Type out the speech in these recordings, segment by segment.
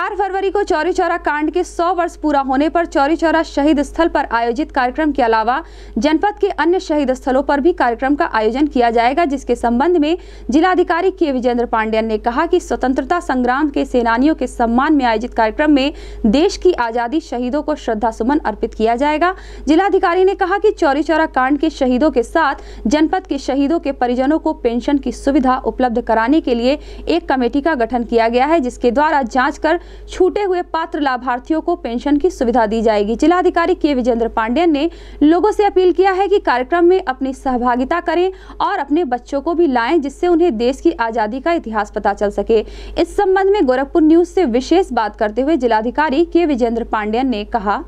चार फरवरी को चौरी चौरा कांड के 100 वर्ष पूरा होने पर चौरी चौरा शहीद स्थल पर आयोजित कार्यक्रम के अलावा जनपद के अन्य शहीद स्थलों पर भी कार्यक्रम का आयोजन किया जाएगा, जिसके संबंध में जिलाधिकारी के विजेंद्र पांडेयन ने कहा कि स्वतंत्रता संग्राम के सेनानियों के सम्मान में आयोजित कार्यक्रम में देश की आज़ादी शहीदों को श्रद्धा सुमन अर्पित किया जाएगा। जिलाधिकारी ने कहा कि चौरी चौरा कांड के शहीदों के साथ जनपद के शहीदों के परिजनों को पेंशन की सुविधा उपलब्ध कराने के लिए एक कमेटी का गठन किया गया है, जिसके द्वारा जाँच कर छूटे हुए पात्र लाभार्थियों को पेंशन की सुविधा दी जाएगी। जिलाधिकारी के विजेंद्र पांडेयन ने लोगों से अपील किया है कि कार्यक्रम में अपनी सहभागिता करें और अपने बच्चों को भी लाएँ, जिससे उन्हें देश की आज़ादी का इतिहास पता चल सके। इस संबंध में गोरखपुर न्यूज़ से विशेष बात करते हुए जिलाधिकारी के विजेंद्र पांडेयन ने कहा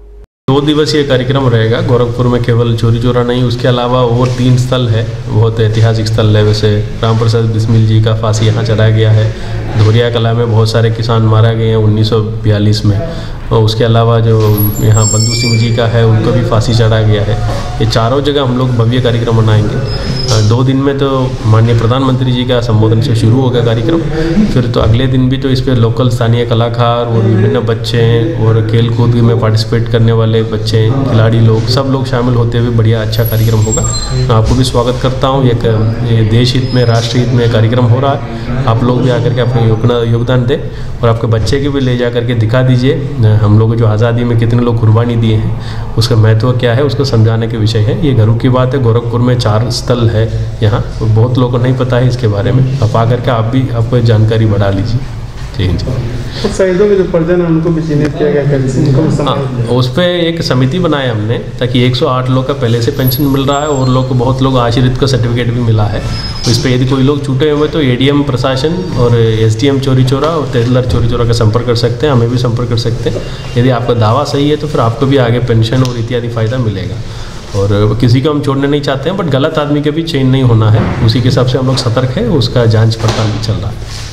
दो दिवसीय कार्यक्रम रहेगा। गोरखपुर में केवल चोरी चोरा नहीं, उसके अलावा और तीन स्थल है। बहुत ऐतिहासिक स्थल है। वैसे राम प्रसाद बिस्मिल जी का फांसी यहाँ चढ़ाया गया है। धोरिया कला में बहुत सारे किसान मारा गए हैं उन्नीस सौ बयालीस में। और उसके अलावा जो यहाँ बंधु सिंह जी का है, उनको भी फांसी चढ़ाया गया है। ये चारों जगह हम लोग भव्य कार्यक्रम मनाएँगे। दो दिन में तो माननीय प्रधानमंत्री जी का संबोधन से शुरू होगा कार्यक्रम। फिर तो अगले दिन भी तो इस पर लोकल स्थानीय कलाकार और विभिन्न बच्चे और खेल कूद में पार्टिसिपेट करने वाले बच्चे खिलाड़ी लोग, सब लोग शामिल होते हुए बढ़िया अच्छा कार्यक्रम होगा। आपको भी स्वागत करता हूँ। एक देश हित में, राष्ट्र हित में कार्यक्रम हो रहा है। आप लोग भी आकर के अपना योगदान दें और आपके बच्चे के भी ले जा करके दिखा दीजिए, हम लोग जो आज़ादी में कितने लोग कुर्बानी दिए हैं, उसका महत्व क्या है, उसको समझाने के विषय है। ये घरों की बात है। गोरखपुर में चार स्थल है। यहाँ बहुत लोगों को नहीं पता है इसके बारे में। आप आकर के आप भी आपको जानकारी बढ़ा लीजिए। जी जी। तो शहीदों के जो परिजन है उनको भी चिन्हित किया गया हाँ उस पर एक समिति बनाई हमने ताकि 108 लोग का पहले से पेंशन मिल रहा है और लोग को बहुत लोग आश्रित का सर्टिफिकेट भी मिला है। तो इस पर यदि कोई लोग छूटे हुए तो एडीएम प्रशासन और एसडीएम चोरी चोरा और तहसीलदार चोरी चोरा का संपर्क कर सकते हैं हमें भी संपर्क कर सकते हैं। यदि आपका दावा सही है तो फिर आपको भी आगे पेंशन और इत्यादि फ़ायदा मिलेगा। और किसी को हम छोड़ने नहीं चाहते हैं बट गलत आदमी के भी चेंज नहीं होना है। उसी के हिसाब से हम लोग सतर्क है, उसका जाँच पड़ताल भी चल रहा है।